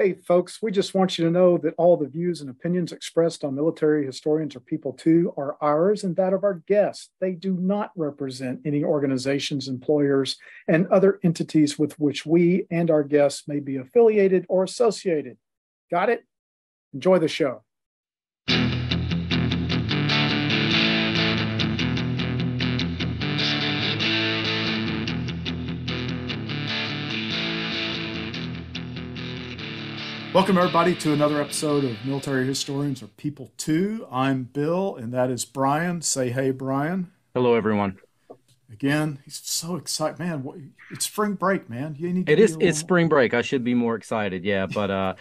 Hey, folks, we just want you to know that all the views and opinions expressed on military historians or people too are ours and that of our guests. They do not represent any organizations, employers, and other entities with which we and our guests may be affiliated or associated. Got it? Enjoy the show. Welcome, everybody, to another episode of Military Historians are People Too. I'm Bill, and that is Brian. Say hey, Brian. Hello, everyone. Again, he's so excited, man. It's spring break, man. You need. it is. It's spring break. I should be more excited. Yeah, but uh,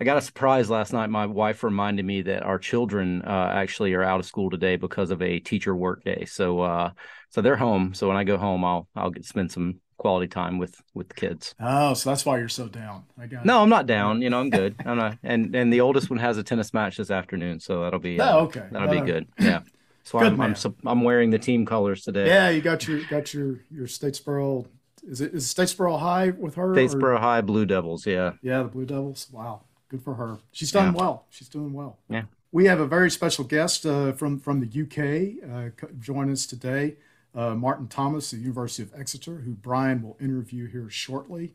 I got a surprise last night. My wife reminded me that our children uh, actually are out of school today because of a teacher work day. So, uh, so they're home. So when I go home, I'll I'll get spend some quality time with with the kids. Oh, so that's why you're so down. I got no, it. I'm not down. You know, I'm good. I'm not, and and the oldest one has a tennis match this afternoon, so that'll be uh, oh, okay. That'll be good. Yeah. So good I'm, I'm, I'm wearing the team colors today. Yeah, you got your got your your Statesboro. Is it is Statesboro High with her? Statesboro or? High Blue Devils. Yeah. Yeah, the Blue Devils. Wow, good for her. She's done yeah. well. She's doing well. Yeah. We have a very special guest uh, from from the UK uh, join us today uh, Martin Thomas, the University of Exeter, who Brian will interview here shortly.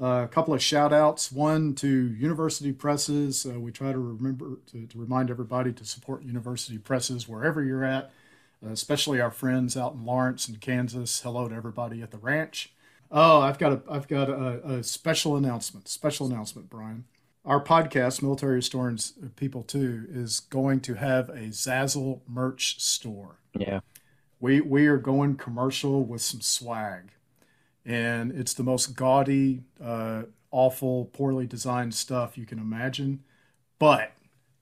Uh, a couple of shout outs. One to university presses. Uh, we try to remember to, to, remind everybody to support university presses wherever you're at, uh, especially our friends out in Lawrence and Kansas. Hello to everybody at the ranch. Oh, I've got a I've got a, a special announcement. Special announcement, Brian. Our podcast, Military Historians People Too, is going to have a Zazzle merch store. Yeah we we are going commercial with some swag, and it's the most gaudy, uh, awful, poorly designed stuff you can imagine. But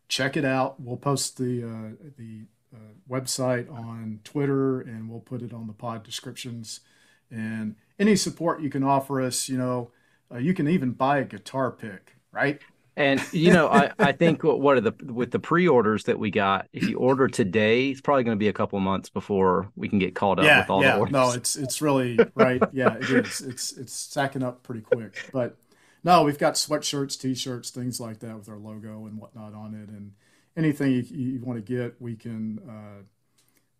check it out. We'll post the uh, the uh, website on Twitter, and we'll put it on the pod descriptions. And any support you can offer us, you know, uh, you can even buy a guitar pick, right? And you know, I, I think what are the with the pre-orders that we got, if you order today, it's probably going to be a couple months before we can get caught up yeah, with all yeah. the orders. No, it's it's really right. Yeah, it is. It's it's sacking up pretty quick. But no, we've got sweatshirts, t-shirts, things like that with our logo and whatnot on it, and anything you, you want to get, we can. Uh,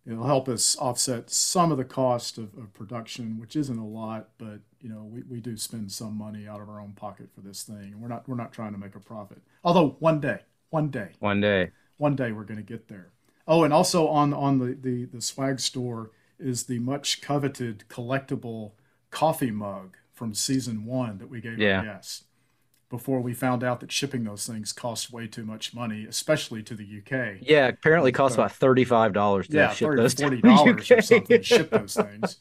it'll help us offset some of the cost of, of production, which isn't a lot, but you know, we, we do spend some money out of our own pocket for this thing. And we're not we're not trying to make a profit. Although one day, one day, one day, one day we're going to get there. Oh, and also on on the, the the swag store is the much coveted collectible coffee mug from season one that we gave yeah. our guests before we found out that shipping those things cost way too much money, especially to the UK. Yeah, apparently costs about thirty-five dollars to yeah, ship 30, those forty dollars or something to ship those things.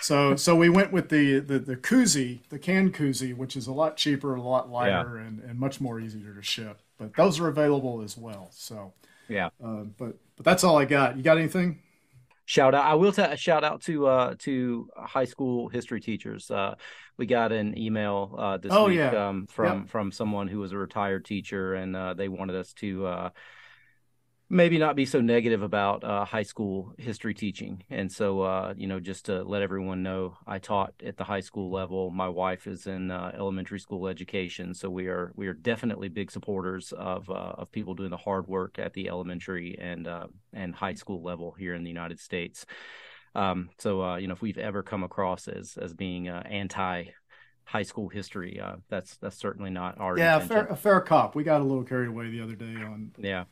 So, so we went with the, the the koozie, the can koozie, which is a lot cheaper, a lot lighter, yeah. and, and much more easier to ship. But those are available as well. So, yeah. Uh, but but that's all I got. You got anything? Shout out. I will t- shout out to uh, to high school history teachers. Uh, we got an email uh, this oh, week yeah. um, from yep. from someone who was a retired teacher, and uh, they wanted us to uh, maybe not be so negative about uh, high school history teaching. And so, uh, you know, just to let everyone know, I taught at the high school level. My wife is in uh, elementary school education, so we are we are definitely big supporters of uh, of people doing the hard work at the elementary and uh, and high school level here in the United States. Um, so, uh, you know, if we've ever come across as as being anti high school history. Uh, that's that's certainly not our yeah. A fair, a fair cop. We got a little carried away the other day on yeah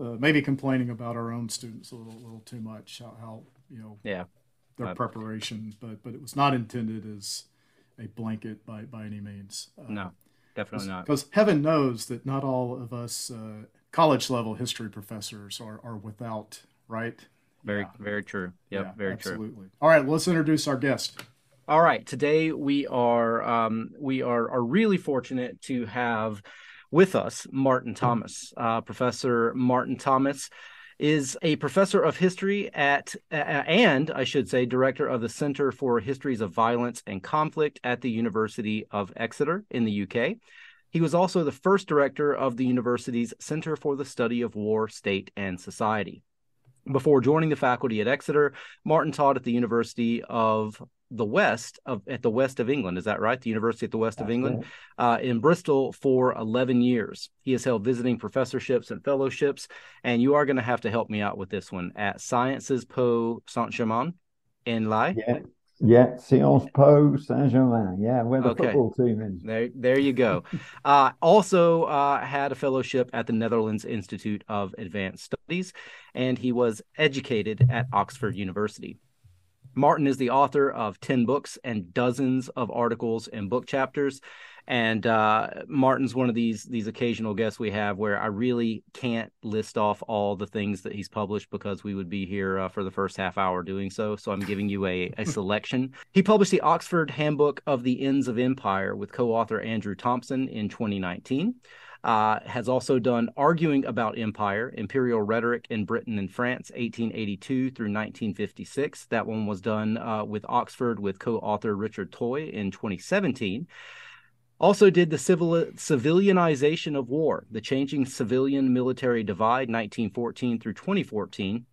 uh, maybe complaining about our own students a little, little too much. How, how you know, yeah, their uh, preparation, but but it was not intended as a blanket by by any means. Uh, no, definitely not. Because heaven knows that not all of us uh, college level history professors are are without right. Very yeah. very true. Yep, yeah, very absolutely. true. Absolutely. All right, let's introduce our guest. All right, today we are um, we are are really fortunate to have with us Martin Thomas. Uh, professor Martin Thomas is a professor of history at, uh, and I should say, director of the Center for Histories of Violence and Conflict at the University of Exeter in the UK. He was also the first director of the university's Center for the Study of War, State, and Society. Before joining the faculty at Exeter, Martin taught at the University of the West of at the West of England. Is that right? The University at the West That's of England right. uh, in Bristol for 11 years. He has held visiting professorships and fellowships. And you are going to have to help me out with this one at Sciences Po Saint Germain in Lai. Yeah. Yeah, Sciences Po Saint Germain. Yeah, where the okay. football team is. There, there you go. uh, also uh, had a fellowship at the Netherlands Institute of Advanced Studies, and he was educated at Oxford University. Martin is the author of 10 books and dozens of articles and book chapters. And uh, Martin's one of these these occasional guests we have where I really can't list off all the things that he's published because we would be here uh, for the first half hour doing so. So I'm giving you a, a selection. he published the Oxford Handbook of the Ends of Empire with co-author Andrew Thompson in 2019 uh, has also done Arguing About Empire, Imperial Rhetoric in Britain and France, 1882 through 1956. That one was done uh, with Oxford with co author Richard Toye in 2017. Also, did the civil, civilianization of war, the changing civilian military divide, 1914 through 2014,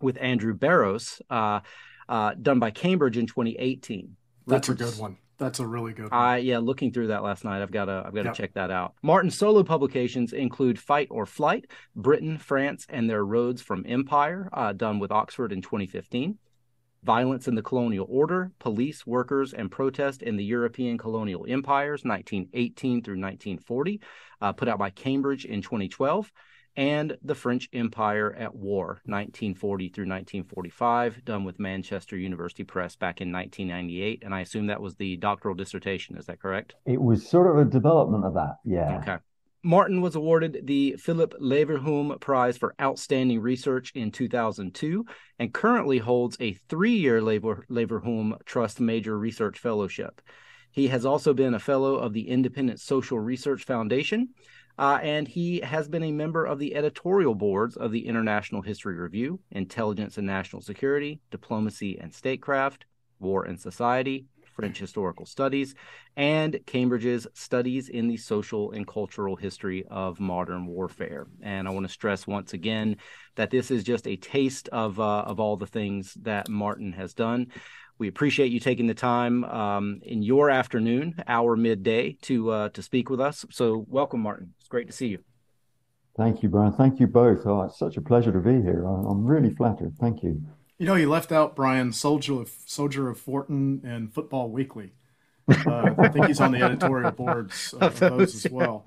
with Andrew Barros, uh, uh, done by Cambridge in 2018. That's a good one. That's a really good one. Uh, yeah, looking through that last night, I've got to I've got to yep. check that out. Martin's solo publications include Fight or Flight, Britain, France, and Their Roads from Empire, uh, done with Oxford in 2015. Violence in the Colonial Order, Police, Workers, and Protest in the European Colonial Empires, 1918 through 1940, uh, put out by Cambridge in 2012 and the French Empire at War, 1940 through 1945, done with Manchester University Press back in 1998. And I assume that was the doctoral dissertation. Is that correct? It was sort of a development of that, yeah. Okay. Martin was awarded the Philip Leverhulme Prize for Outstanding Research in 2002 and currently holds a three year Lever- Leverhulme Trust Major Research Fellowship. He has also been a fellow of the Independent Social Research Foundation uh, and he has been a member of the editorial boards of the International History Review, Intelligence and National Security, Diplomacy and Statecraft, War and Society, French Historical Studies, and Cambridge's Studies in the Social and Cultural History of Modern Warfare. And I want to stress once again that this is just a taste of uh, of all the things that Martin has done. We appreciate you taking the time um, in your afternoon, our midday, to uh, to speak with us. So, welcome, Martin. It's great to see you. Thank you, Brian. Thank you both. Oh, it's such a pleasure to be here. I'm really flattered. Thank you. You know, you left out Brian, Soldier of Soldier of Fortune, and Football Weekly. Uh, I think he's on the editorial boards of those as well.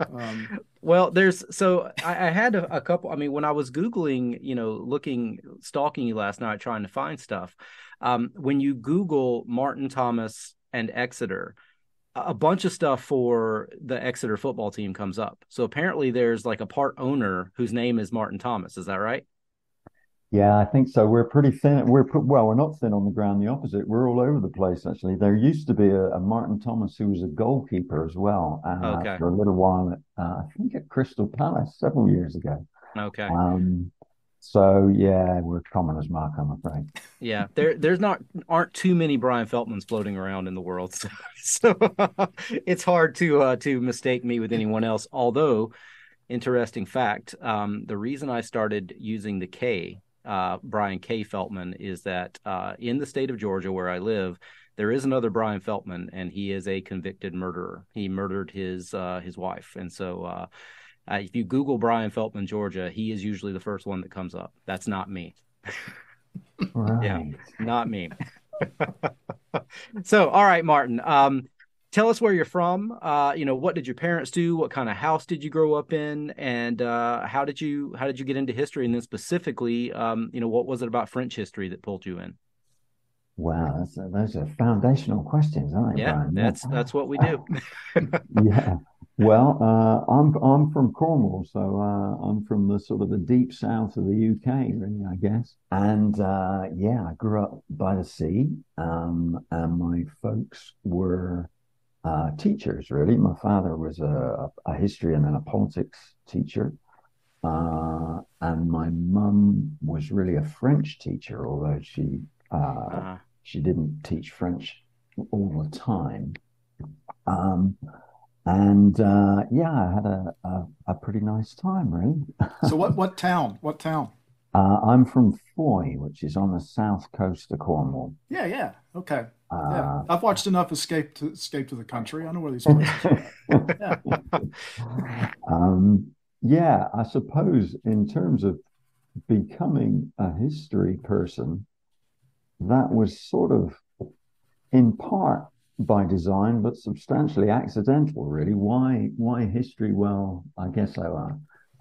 Um, well, there's so I, I had a, a, couple. I mean, when I was googling, you know, looking, stalking you last night, trying to find stuff. Um, when you Google Martin Thomas and Exeter, a bunch of stuff for the Exeter football team comes up. So apparently, there's like a part owner whose name is Martin Thomas. Is that right? Yeah, I think so. We're pretty thin. We're well, we're not thin on the ground. The opposite. We're all over the place. Actually, there used to be a, a Martin Thomas who was a goalkeeper as well uh, okay. for a little while. At, uh, I think at Crystal Palace several years ago. Okay. Um, so yeah, we're common as muck, I'm afraid. Yeah, there there's not aren't too many Brian Feltmans floating around in the world, so, so it's hard to uh, to mistake me with anyone else. Although, interesting fact, um, the reason I started using the K, uh, Brian K. Feltman, is that uh, in the state of Georgia where I live, there is another Brian Feltman, and he is a convicted murderer. He murdered his uh, his wife, and so uh, if you Google Brian Feltman, Georgia, he is usually the first one that comes up. That's not me. right. Yeah, not me. so, all right, Martin. Um, tell us where you're from. Uh, you know, what did your parents do? What kind of house did you grow up in? And uh, how did you how did you get into history? And then specifically, um, you know, what was it about French history that pulled you in? Wow, that's a, those are foundational questions, aren't they? Yeah, Brian? that's that's what we do. yeah. Well, uh, I'm I'm from Cornwall, so uh, I'm from the sort of the deep south of the UK, really, I guess. And uh, yeah, I grew up by the sea, um, and my folks were uh, teachers. Really, my father was a, a history and then a politics teacher, uh, and my mum was really a French teacher, although she uh, uh-huh. she didn't teach French all the time. Um, and uh, yeah, I had a, a, a, pretty nice time, really. so, what what town? What town? Uh, I'm from Fowey, which is on the south coast of Cornwall. Yeah, yeah, okay. Uh, yeah, I've watched enough Escape to Escape to the Country. I know where these places. yeah. Um, yeah, I suppose in terms of becoming a history person, that was sort of in part by design, but substantially accidental, really. Why why history? Well, I guess I uh,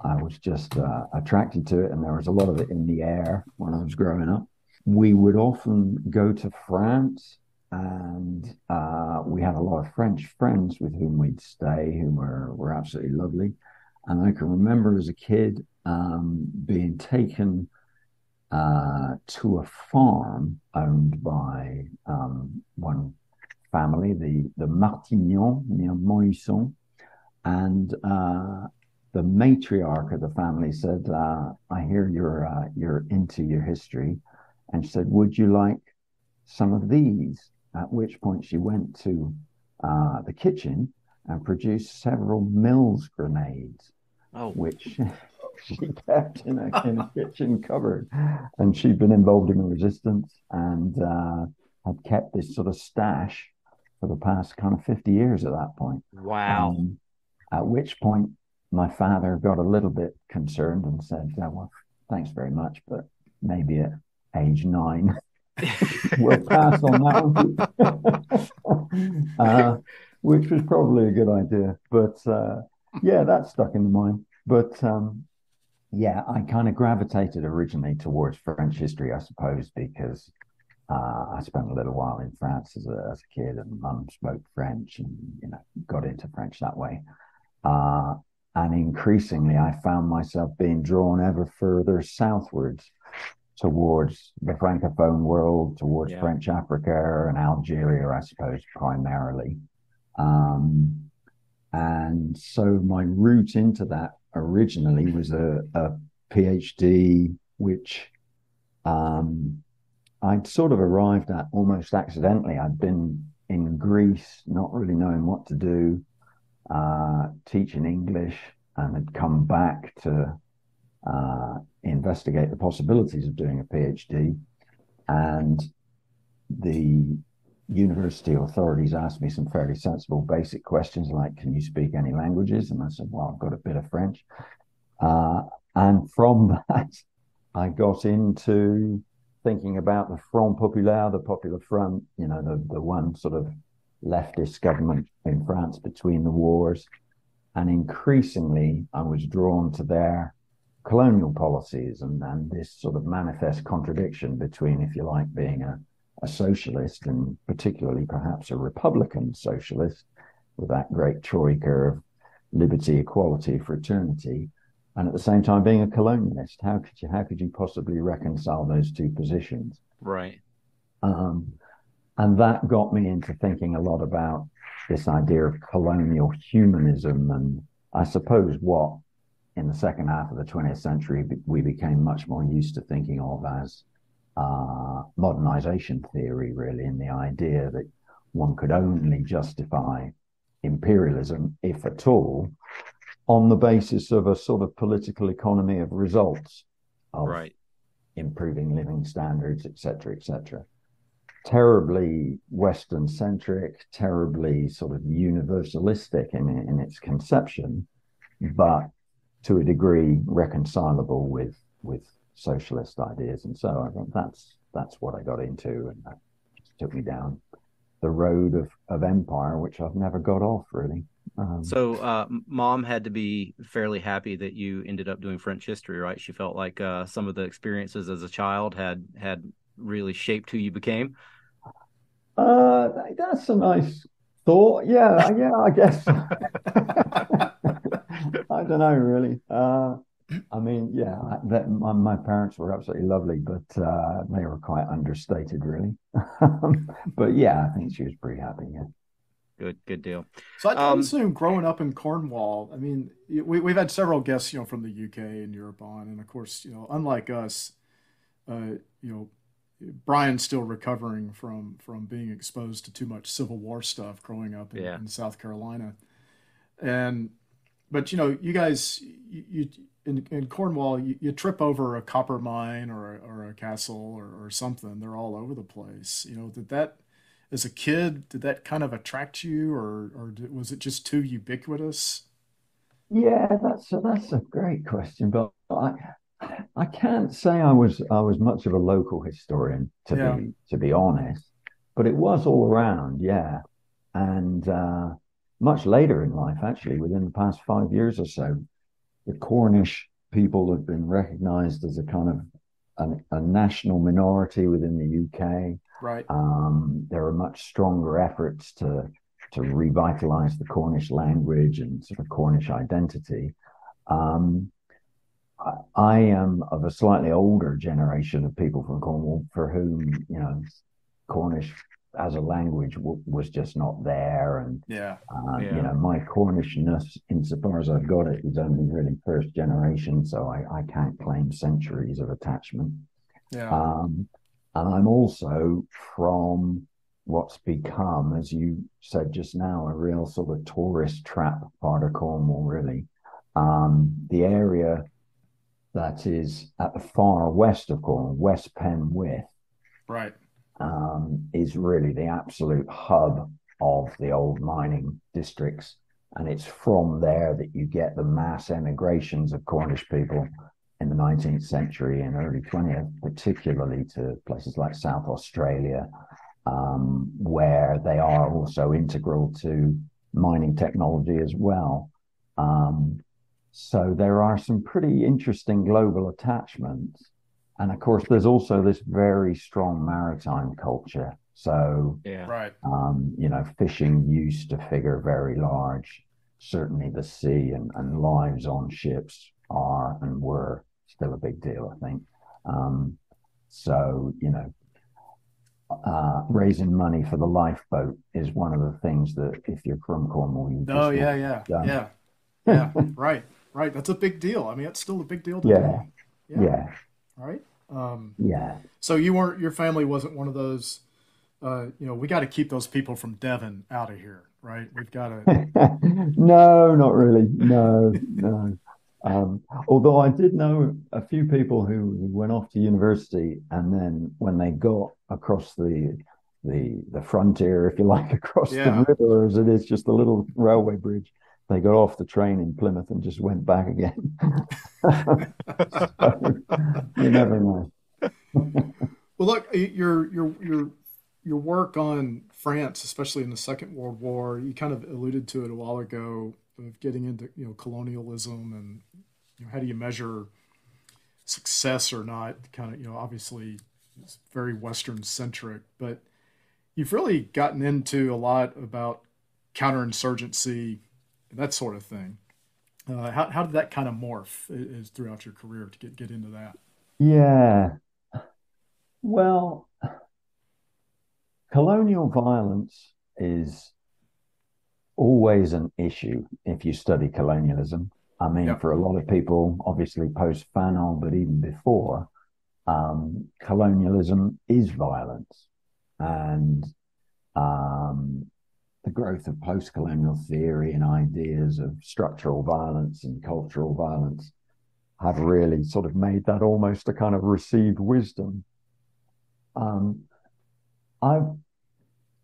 I was just uh, attracted to it, and there was a lot of it in the air when I was growing up. We would often go to France, and uh, we had a lot of French friends with whom we'd stay, who were were absolutely lovely. And I can remember as a kid um, being taken uh, to a farm owned by um, one family, the, the Martignon near Montluçon. And uh, the matriarch of the family said, uh, I hear you're, uh, you're into your history. And said, Would you like some of these? At which point she went to uh, the kitchen and produced several Mills grenades, oh. which she kept in a, in a kitchen cupboard. And she'd been involved in the resistance and uh, had kept this sort of stash for the past kind of 50 years at that point. Wow. Um, at which point, my father got a little bit concerned and said, oh, Well, thanks very much, but maybe at age nine, we'll pass on that one. uh, which was probably a good idea. But uh, yeah, that stuck in the mind. But um, yeah, I kind of gravitated originally towards French history, I suppose, because uh, I spent a little while in France as a, as a kid, and mum spoke French, and you know, got into French that way. Uh, and increasingly, I found myself being drawn ever further southwards towards the francophone world, towards yeah. French Africa and Algeria, I suppose, primarily. Um, and so my route into that originally was a, a PhD, which um, I'd sort of arrived at almost accidentally. I'd been in Greece, not really knowing what to do, uh, teaching English, and had come back to uh, investigate the possibilities of doing a PhD. And the university authorities asked me some fairly sensible basic questions like, Can you speak any languages? And I said, Well, I've got a bit of French. Uh, and from that, I got into thinking about the Front Populaire, the Popular Front, you know, the, the one sort of leftist government in France between the wars. And increasingly, I was drawn to their colonial policies and, and this sort of manifest contradiction between, if you like, being a, a socialist and particularly perhaps a Republican socialist with that great troika of liberty, equality, fraternity, and at the same time being a colonialist. How could you how could you possibly reconcile those two positions? Right. Um, and that got me into thinking a lot about this idea of colonial humanism and I suppose what in the second half of the 20th century, we became much more used to thinking of as uh, modernization theory, really, in the idea that one could only justify imperialism, if at all, on the basis of a sort of political economy of results, of right. improving living standards, etc., etc. Terribly Western centric, terribly sort of universalistic in, in its conception, but to a degree reconcilable with with socialist ideas. And so I think that's that's what I got into, and that took me down the road of, of empire, which I've never got off really. Um, so, uh, mom had to be fairly happy that you ended up doing French history, right? She felt like uh, some of the experiences as a child had had really shaped who you became. Uh, that's a nice thought. Yeah, yeah, I guess. I don't know really. Uh, I mean, yeah, that, my, my, parents were absolutely lovely, but uh, they were quite understated, really. but yeah, I think she was pretty happy. Yeah. Good, good deal. So I, um, assume growing up in Cornwall, I mean, we, we've had several guests, you know, from the UK and Europe on, and of course, you know, unlike us, uh, you know, Brian's still recovering from from being exposed to too much Civil War stuff growing up in, yeah. in South Carolina, and but you know, you guys, you, you in, in Cornwall, you, you, trip over a copper mine or a, or a castle or, or something. They're all over the place. You know did that as a kid, did that kind of attract you, or or did, was it just too ubiquitous? Yeah, that's a, that's a great question, but I I can't say I was I was much of a local historian to yeah. be to be honest, but it was all around, yeah, and uh, much later in life, actually, within the past five years or so, the Cornish people have been recognised as a kind of a, a, national minority within the UK. Right. Um, there are much stronger efforts to to revitalise the Cornish language and sort of Cornish identity. Um, I, I am of a slightly older generation of people from Cornwall for whom you know Cornish as a language w- was just not there. And yeah. Uh, yeah. you know, my Cornishness, insofar as I've got it, is only really first generation, so I, I can't claim centuries of attachment. Yeah. Um, and I'm also from what's become, as you said just now, a real sort of tourist trap part of Cornwall, really. Um, the area that is at the far west of Cornwall, West Penwith. Right um, is really the absolute hub of the old mining districts. And it's from there that you get the mass emigrations of Cornish people in the 19th century and early 20th, particularly to places like South Australia, um, where they are also integral to mining technology as well. Um, so there are some pretty interesting global attachments. And of course, there's also this very strong maritime culture. So, yeah. right. Um, you know, fishing used to figure very large. Certainly, the sea and, and lives on ships are and were still a big deal, I think. Um, so, you know, uh, raising money for the lifeboat is one of the things that if you're from Cornwall, you oh yeah, yeah, done. yeah, yeah, right, right. That's a big deal. I mean, it's still a big deal. Yeah. yeah, yeah, right? Um, yeah. So you weren't, your family wasn't one of those, uh, you know, we got to keep those people from Devon out of here, right? We've got to. no, not really. No, no. Um, although I did know a few people who went off to university, and then when they got across the the the frontier, if you like, across yeah. the river, as it is just a little railway bridge, they got off the train in Plymouth and just went back again. so, you never know. well, look, your your your your work on France, especially in the Second World War, you kind of alluded to it a while ago of getting into you know colonialism and you know, how do you measure success or not? Kind of you know obviously it's very Western centric, but you've really gotten into a lot about counterinsurgency that sort of thing. Uh, how, how did that kind of morph is throughout your career to get, get into that? Yeah. Well, colonial violence is always an issue if you study colonialism. I mean, yep. for a lot of people, obviously post Fanon, but even before, um, colonialism is violence. And um, the growth of post colonial theory and ideas of structural violence and cultural violence have really sort of made that almost a kind of received wisdom. Um, i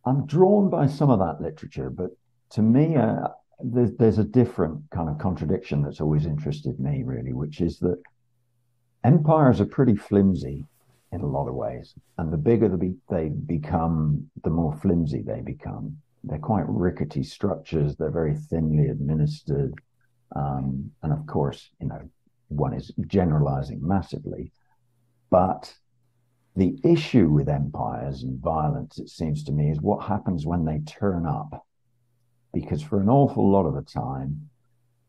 am drawn by some of that literature, but to me, uh, there's, there's a different kind of contradiction that's always interested me, really, which is that empires are pretty flimsy in a lot of ways. And the bigger they become, the more flimsy they become they're quite rickety structures. They're very thinly administered. Um, and of course, you know, one is generalizing massively. But the issue with empires and violence, it seems to me, is what happens when they turn up. Because for an awful lot of the time,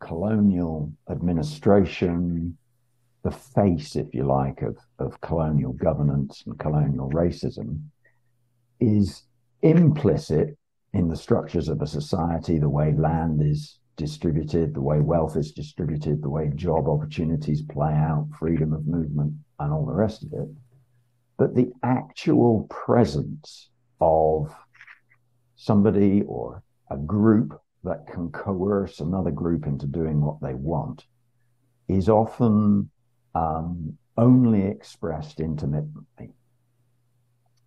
colonial administration, the face, if you like, of, of colonial governance and colonial racism is implicit in the structures of a society, the way land is distributed, the way wealth is distributed, the way job opportunities play out, freedom of movement, and all the rest of it. But the actual presence of somebody or a group that can coerce another group into doing what they want is often um, only expressed intermittently.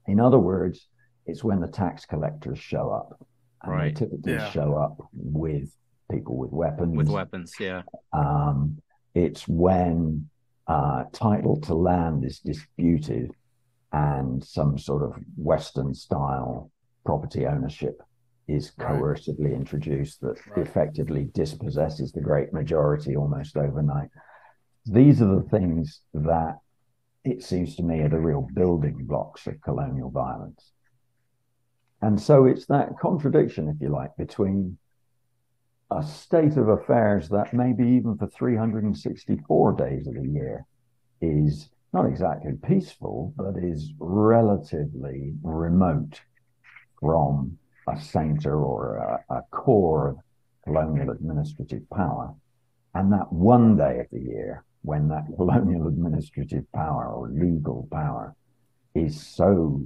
In other words, it's when the tax collectors show up. And right. They typically yeah. show up with people with weapons. With weapons, yeah. Um, it's when uh, title to land is disputed and some sort of Western style property ownership is coercively right. introduced that right. effectively dispossesses the great majority almost overnight. These are the things that it seems to me are the real building blocks of colonial violence. And so it's that contradiction, if you like, between a state of affairs that maybe even for 364 days of the year is not exactly peaceful, but is relatively remote from a center or a, a core of colonial administrative power. And that one day of the year when that colonial administrative power or legal power is so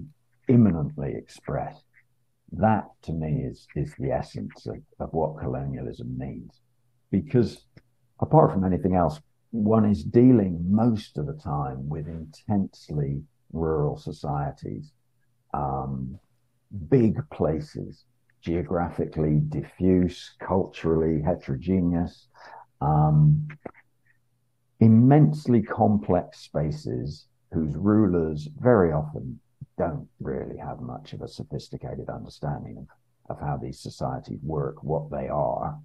imminently expressed that to me is is the essence of, of what colonialism means. Because apart from anything else, one is dealing most of the time with intensely rural societies, um, big places, geographically diffuse, culturally heterogeneous, um, immensely complex spaces whose rulers very often don't really have much of a sophisticated understanding of, of how these societies work, what they are,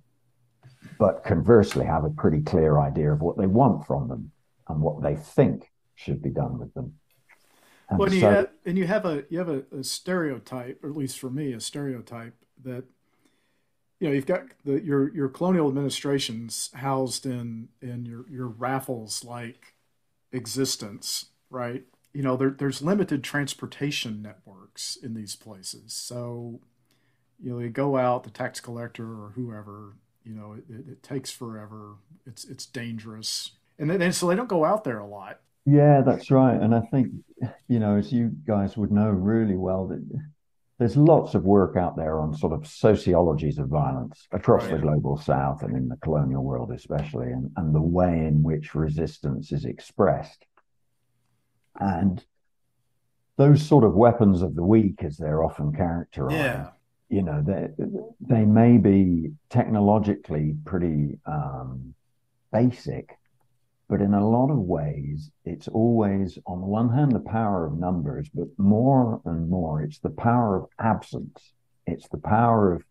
but conversely have a pretty clear idea of what they want from them and what they think should be done with them. And well, and, so, you have, and you have a you have a, a, stereotype, or at least for me, a stereotype that you know you've got the, your your colonial administrations housed in in your your Raffles like existence, right? You know, there, there's limited transportation networks in these places. So, you know, you go out, the tax collector or whoever, you know, it, it, it takes forever. It's it's dangerous, and then and so they don't go out there a lot. Yeah, that's right. And I think, you know, as you guys would know really well, that there's lots of work out there on sort of sociologies of violence across the global south and in the colonial world especially, and, and the way in which resistance is expressed. And those sort of weapons of the weak, as they're often characterized, yeah. you know, they they may be technologically pretty um, basic, but in a lot of ways, it's always on the one hand the power of numbers, but more and more, it's the power of absence. It's the power of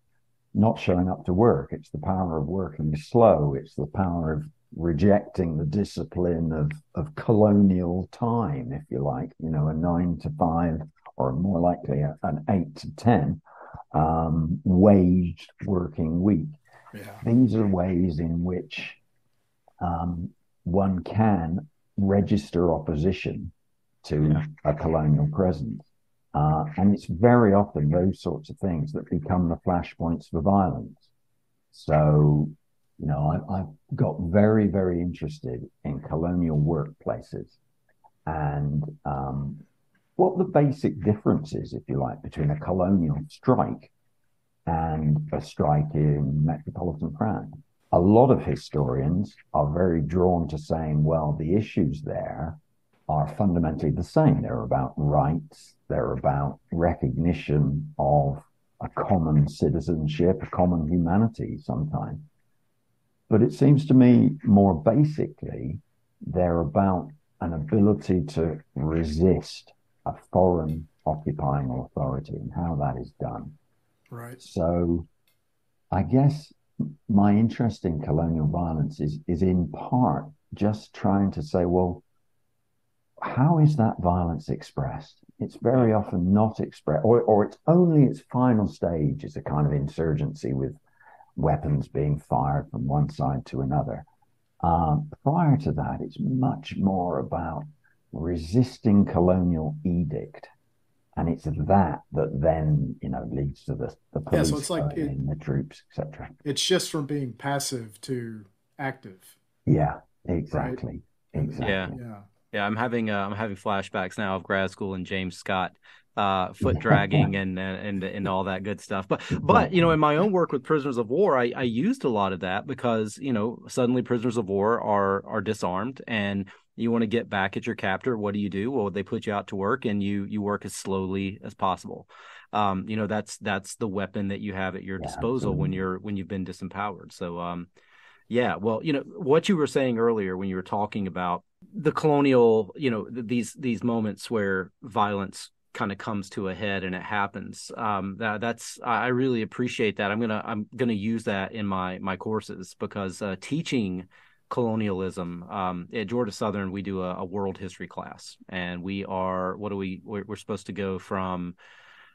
not showing up to work. It's the power of working slow. It's the power of rejecting the discipline of, of colonial time, if you like, you know, a nine to five or more likely a, an eight to 10 um, waged working week. Yeah. These are ways in which um, one can register opposition to yeah. a colonial presence. Uh, and it's very often those sorts of things that become the flashpoints for violence. So you know, I, have got very, very interested in colonial workplaces and um, what the basic difference is, if you like, between a colonial strike and a strike in metropolitan France. A lot of historians are very drawn to saying, well, the issues there are fundamentally the same. They're about rights, they're about recognition of a common citizenship, a common humanity sometimes. But it seems to me more basically, they're about an ability to resist a foreign occupying authority and how that is done. Right. So I guess my interest in colonial violence is, is in part just trying to say, well, how is that violence expressed? It's very often not expressed, or, or it's only its final stage is a kind of insurgency with weapons being fired from one side to another. Um, prior to that, it's much more about resisting colonial edict. And it's that that then, you know, leads to the, the police, yeah, so it's like it, the troops, etc. It's just from being passive to active. Yeah, exactly. Right? Exactly. Yeah. yeah. Yeah, I'm having uh, I'm having flashbacks now of grad school and James Scott uh, foot dragging and, and and all that good stuff. But but you know, in my own work with prisoners of war, I, I used a lot of that because you know suddenly prisoners of war are are disarmed and you want to get back at your captor what do you do well they put you out to work and you you work as slowly as possible um, you know that's that's the weapon that you have at your yeah, disposal absolutely. when you're when you've been disempowered so um, yeah well you know what you were saying earlier when you were talking about the colonial you know these these moments where violence kind of comes to a head and it happens um, that, that's i really appreciate that i'm gonna i'm gonna use that in my my courses because uh, teaching colonialism. Um, at Georgia Southern, we do a, a, world history class, and we are what do we? We're, we're, supposed to go from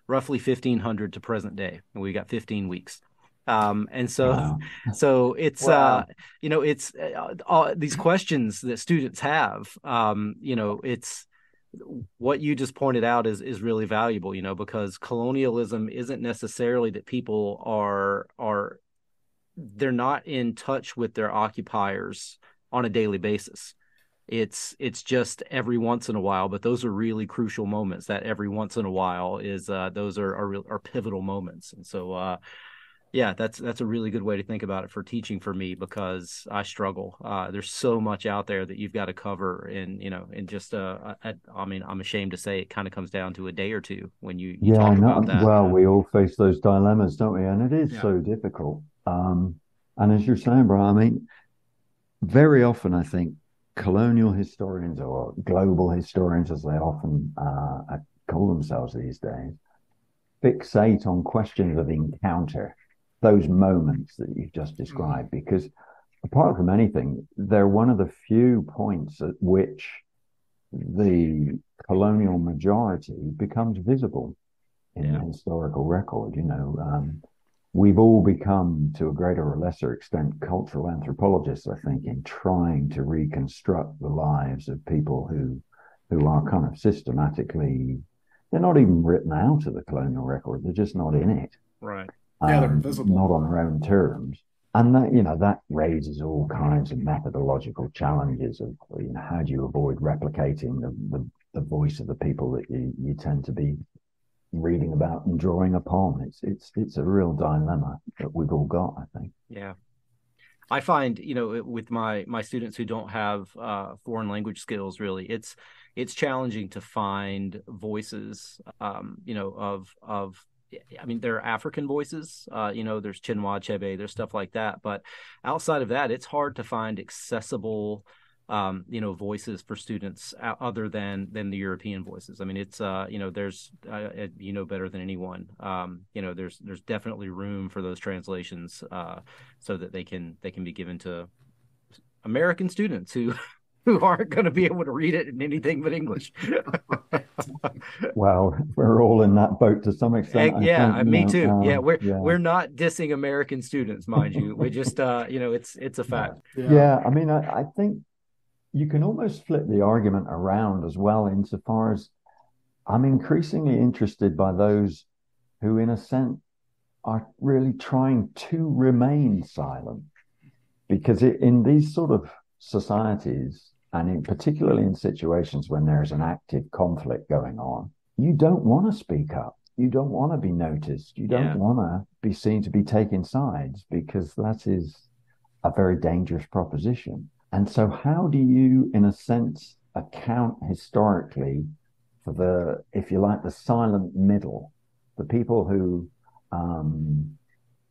roughly 1500 to present day, and we got 15 weeks. Um, and so, wow. so it's wow. uh, you know, it's uh, all these questions that students have. Um, you know, it's what you just pointed out is is really valuable. You know, because colonialism isn't necessarily that people are are they're not in touch with their occupiers on a daily basis it's it's just every once in a while but those are really crucial moments that every once in a while is uh, those are, are are pivotal moments and so uh, yeah that's that's a really good way to think about it for teaching for me because i struggle. Uh, there's so much out there that you've got to cover and you know and just uh I, I, mean i'm ashamed to say it kind of comes down to a day or two when you, you yeah not, well we all face those dilemmas don't we? And it is yeah. so difficult. Um, and as you're saying, Brian, I mean, very often I think colonial historians or global historians, as they often uh, call themselves these days, fixate on questions of encounter, those moments that you've just described, mm-hmm. because apart from anything, they're one of the few points at which the colonial majority becomes visible in yeah. the historical record. You know, um, we've all become, to a greater or lesser extent, cultural anthropologists, I think, in trying to reconstruct the lives of people who who are kind of systematically they're not even written out of the colonial record, they're just not in it. Right. Um, yeah, they're invisible. Not on their own terms. And that, you know, that raises all kinds of methodological challenges of, you know, how do you avoid replicating the, the, the voice of the people that you, you tend to be reading about and drawing upon. It's it's it's a real dilemma that we've all got, I think. Yeah. I find, you know, with my my students who don't have uh, foreign language skills, really, it's it's challenging to find voices, um, you know, of of I mean, there are African voices, uh, you know, there's Chinua Achebe, there's stuff like that. But outside of that, it's hard to find accessible um, you know voices for students other than than the European voices. I mean, it's uh, you know there's uh, uh, you know better than anyone. Um, you know, there's there's definitely room for those translations uh, so that they can they can be given to American students who who aren't going to be able to read it in anything but English. well, we're all in that boat to some extent. yeah, think, me know, too. Um, yeah, we're yeah. we're not dissing American students, mind you. We just uh, you know, it's it's a fact. Yeah, yeah I mean, I, I think you can almost flip the argument around as well, insofar as I'm increasingly interested by those who, in a sense, are really trying to remain silent. Because it, in these sort of societies, and in, particularly in situations when there's an active conflict going on, you don't want to speak up. You don't want to be noticed. You don't yeah. want to be seen to be taking sides because that is a very dangerous proposition. And so, how do you, in a sense, account historically for the, if you like, the silent middle, the people who, um,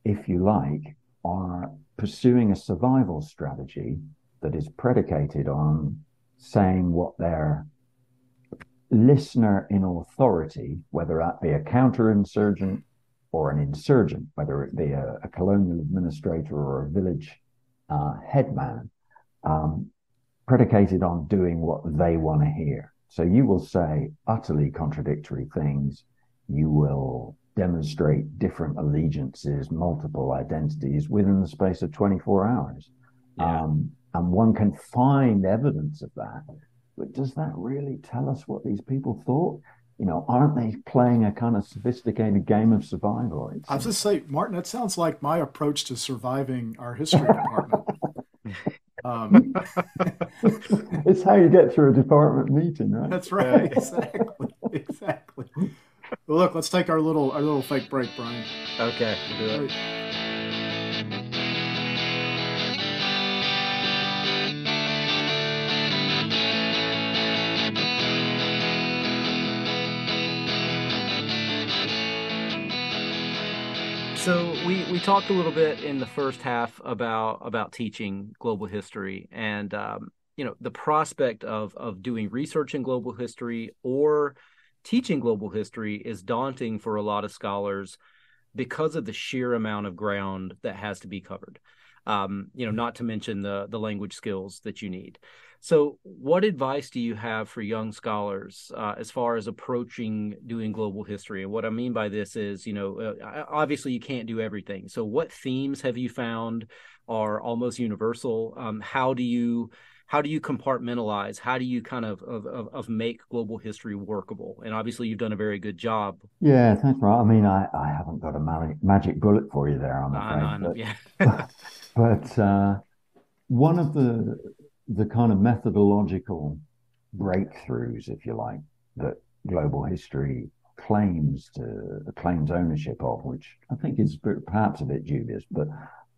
if you like, are pursuing a survival strategy that is predicated on saying what their listener in authority, whether that be a counterinsurgent or an insurgent, whether it be a, a colonial administrator or a village uh, headman, um, predicated on doing what they want to hear. So you will say utterly contradictory things. You will demonstrate different allegiances, multiple identities within the space of 24 hours. Yeah. Um, and one can find evidence of that. But does that really tell us what these people thought? You know, aren't they playing a kind of sophisticated game of survival? I was just say, Martin, that sounds like my approach to surviving our history department. Um, it's how you get through a department meeting, right? That's right. Exactly. exactly. Well, look, let's take our little our little fake break, Brian. Okay, we'll do it. So we, we talked a little bit in the first half about about teaching global history and um, you know the prospect of of doing research in global history or teaching global history is daunting for a lot of scholars because of the sheer amount of ground that has to be covered. Um, you know, not to mention the the language skills that you need. So, what advice do you have for young scholars uh, as far as approaching doing global history? And what I mean by this is, you know, uh, obviously you can't do everything. So, what themes have you found are almost universal? Um, how do you how do you compartmentalize? How do you kind of, of of, make global history workable? And obviously, you've done a very good job. Yeah, thanks, Rob. I mean, I, I haven't got a magic bullet for you there, I'm afraid. but, yeah. but uh, one of the the kind of methodological breakthroughs, if you like, that global history claims to claims ownership of, which I think is perhaps a bit dubious, but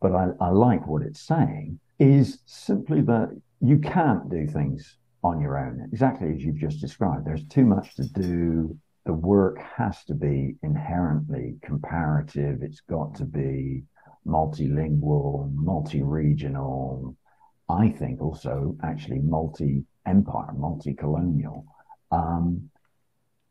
but I, I like what it's saying, is simply that you can't do things on your own, exactly as you've just described. There's too much to do. The work has to be inherently comparative. It's got to be multilingual, multi-regional. I think also actually multi-empire, multi-colonial. Um,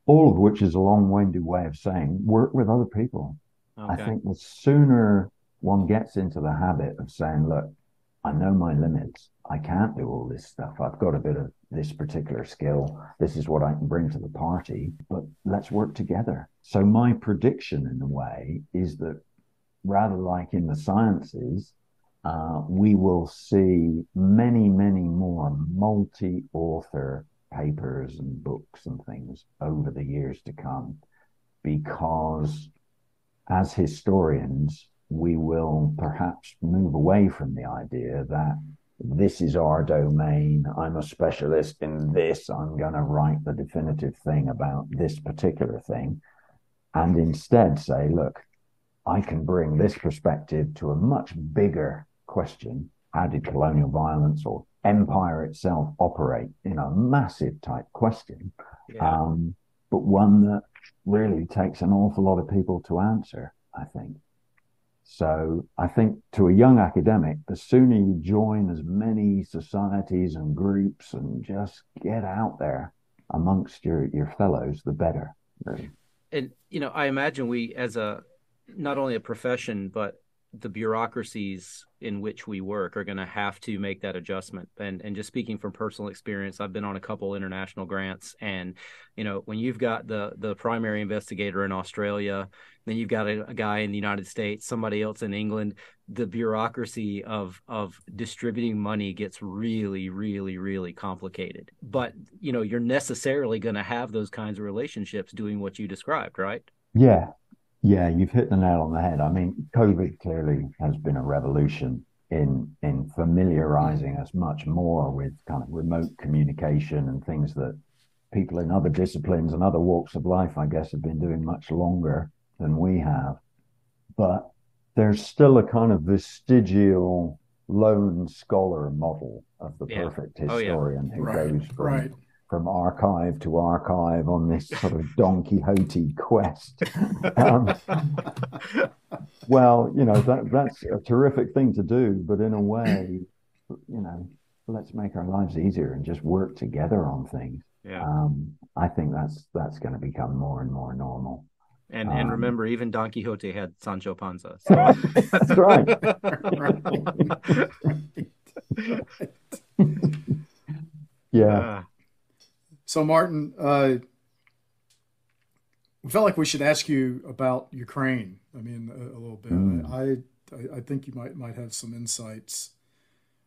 all of which is a long-winded way of saying work with other people. Okay. I think the sooner one gets into the habit of saying, look, I know my limits. I can't do all this stuff. I've got a bit of this particular skill. This is what I can bring to the party, but let's work together. So my prediction in a way is that rather like in the sciences, uh, we will see many, many more multi-author papers and books and things over the years to come because as historians, we will perhaps move away from the idea that this is our domain. I'm a specialist in this. I'm going to write the definitive thing about this particular thing. And instead say, look, I can bring this perspective to a much bigger question. How did colonial violence or empire itself operate in a massive type question? Yeah. Um, but one that really takes an awful lot of people to answer, I think. So I think to a young academic, the sooner you join as many societies and groups and just get out there amongst your, your fellows, the better. Really. And, you know, I imagine we, as a, not only a profession, but the bureaucracies in which we work are going to have to make that adjustment. And and just speaking from personal experience, I've been on a couple international grants, and you know when you've got the the primary investigator in Australia, then you've got a, a guy in the United States, somebody else in England. The bureaucracy of of distributing money gets really, really, really complicated. But you know you're necessarily going to have those kinds of relationships doing what you described, right? Yeah, yeah, you've hit the nail on the head. I mean, COVID clearly has been a revolution in in familiarizing us much more with kind of remote communication and things that people in other disciplines and other walks of life, I guess, have been doing much longer than we have. But there's still a kind of vestigial lone scholar model of the yeah. perfect historian oh, yeah. who right. goes from right from archive to archive on this sort of Don Quixote quest. Um, well, you know, that, that's a terrific thing to do, but in a way, you know, let's make our lives easier and just work together on things. Yeah. Um, I think that's that's going to become more and more normal. And um, and remember, even Don Quixote had Sancho Panza. So. that's right. right. yeah. Uh, so, Martin, uh, we felt like we should ask you about Ukraine. I mean, a, a little bit. Mm. I, I think you might might have some insights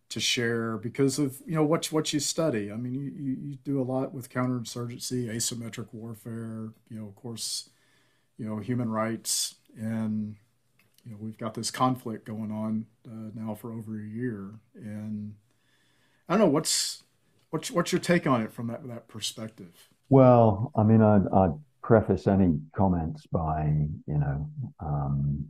to share because of you know what what you study. I mean, you, you do a lot with counterinsurgency, asymmetric warfare. You know, of course, you know human rights, and you know we've got this conflict going on uh, now for over a year, and I don't know what's What's what's your take on it from that that perspective? Well, I mean, I'd, I'd preface any comments by you know um,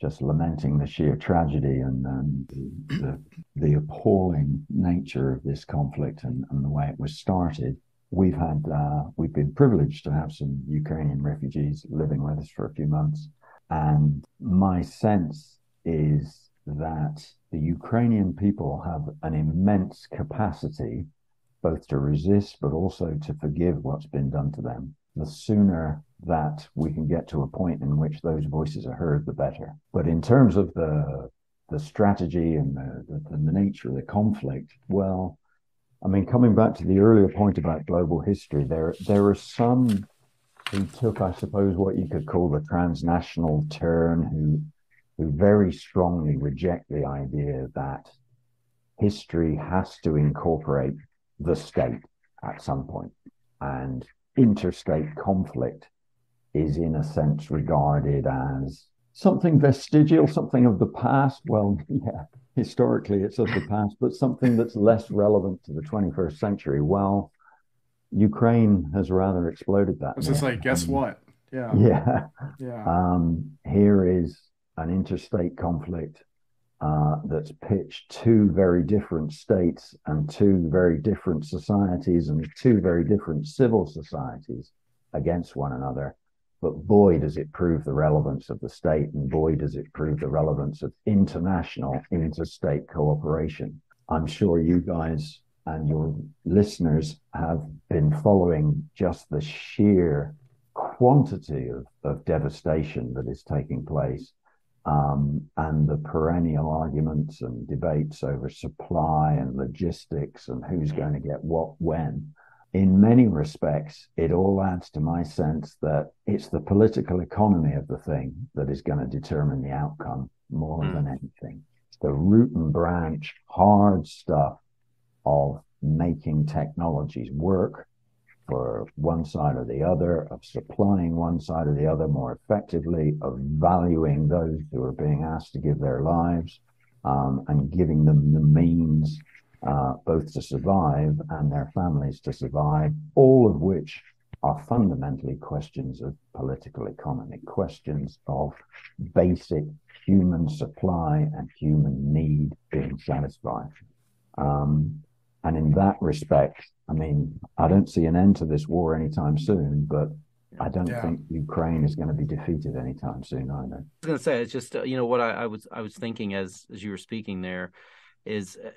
just lamenting the sheer tragedy and, and the, the, the, appalling nature of this conflict and, and, the way it was started. We've had uh, we've been privileged to have some Ukrainian refugees living with us for a few months, And my sense is that the Ukrainian people have an immense capacity both to resist but also to forgive what's been done to them. The sooner that we can get to a point in which those voices are heard, the better. But in terms of the the strategy and the, the, the nature of the conflict, well, I mean, coming back to the earlier point about global history, there there are some who took, I suppose, what you could call the transnational turn, who who very strongly reject the idea that history has to incorporate the state at some point, and interstate conflict is, in a sense, regarded as something vestigial, something of the past. Well, yeah, historically it's of the past, but something that's less relevant to the 21st century. Well, Ukraine has rather exploded that. I was just like, guess um, what? Yeah. Yeah. Yeah. Um, here is an interstate conflict uh, that's pitched two very different states and two very different societies and two very different civil societies against one another. But boy, does it prove the relevance of the state, and boy, does it prove the relevance of international interstate cooperation. I'm sure you guys and your listeners have been following just the sheer quantity of, of devastation that is taking place um, and the perennial arguments and debates over supply and logistics and who's going to get what when in many respects, it all adds to my sense that it's the political economy of the thing that is going to determine the outcome more mm. than anything. It's the root and branch, hard stuff of making technologies work for one side or the other, of supplying one side or the other more effectively, of valuing those who are being asked to give their lives, um, and giving them the means uh, both to survive and their families to survive, all of which are fundamentally questions of political economy, questions of basic human supply and human need being satisfied. Um, and in that respect, I mean, I don't see an end to this war anytime soon, but I don't yeah. think Ukraine is going to be defeated anytime soon either. I was going to say it's just uh, you know what I, I, was I was thinking as as you were speaking there is uh,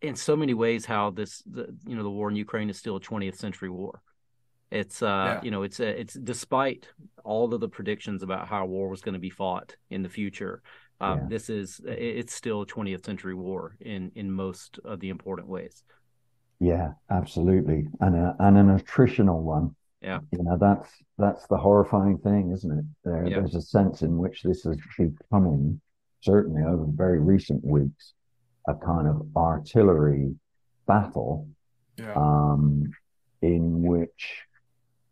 in so many ways how this the, you know the war in Ukraine is still a 20th century war. It's uh yeah. you know it's uh, it's despite all of the predictions about how war was going to be fought in the future. Um, yeah. This is it's still a 20th century war in in most of the important ways. Yeah, absolutely, and a, and an attritional one. Yeah, you know that's that's the horrifying thing, isn't it? There, yeah. There's a sense in which this is becoming certainly over very recent weeks a kind of artillery battle yeah. um, in which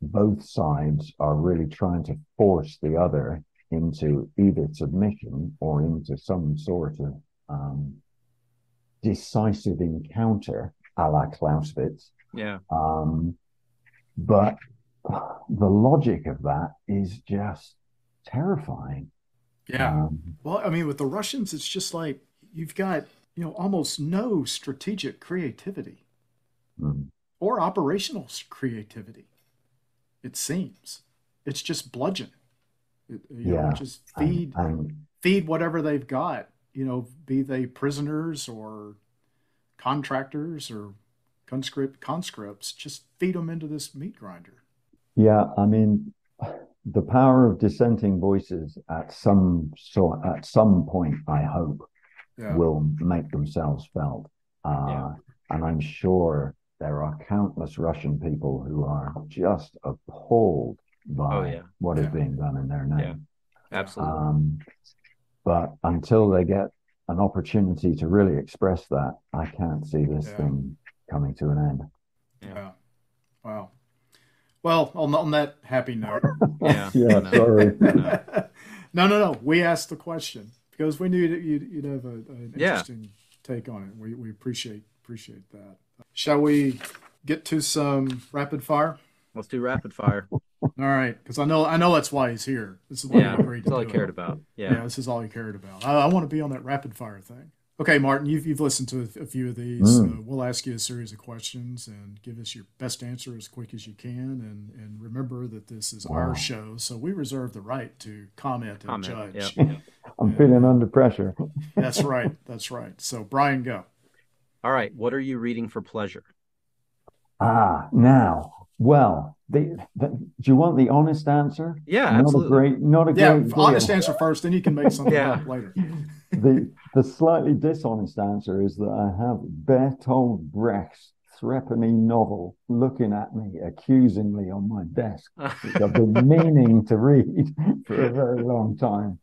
both sides are really trying to force the other into either submission or into some sort of um, decisive encounter a la Clausewitz. Yeah. Um, but the logic of that is just terrifying. Yeah. Um, well, I mean, with the Russians, it's just like you've got you know, almost no strategic creativity mm. or operational creativity. It seems it's just bludgeon. It, you yeah. know, just feed feed whatever they've got. You know, be they prisoners or contractors or conscript conscripts, just feed them into this meat grinder. Yeah, I mean, the power of dissenting voices at some sort at some point, I hope, yeah. will make themselves felt. Uh, yeah. And I'm sure there are countless Russian people who are just appalled by oh, yeah. what is being done in their name. Absolutely. Um, but until they get an opportunity to really express that, I can't see this thing coming to an end. Yeah. Wow. Well, on, on that happy note. yeah. yeah. Sorry. no, no, no. We asked the question because we knew you'd, you'd have a, an interesting yeah. take on it. We, we appreciate appreciate that. Shall we get to some rapid fire? Let's do rapid fire. All right, because I know I know that's why he's here. This is what yeah, that's all he cared it. about. Yeah. yeah, this is all he cared about. I, I want to be on that rapid fire thing. Okay, Martin, you've, you've listened to a, few of these. Mm. Uh, we'll ask you a series of questions and give us your best answer as quick as you can. And, and remember that this is wow. our show, so we reserve the right to comment and judge. Yeah. I'm feeling under pressure. that's right. That's right. So, Brian, go. All right. What are you reading for pleasure? Ah, now, well, the, the, do you want the honest answer? Yeah, not absolutely. A great, not a yeah, great. honest answer first, then you can make something yeah. up later. The the slightly dishonest answer is that I have Bertolt Brecht's threepenny novel looking at me accusingly on my desk, which I've been meaning to read for a very long time.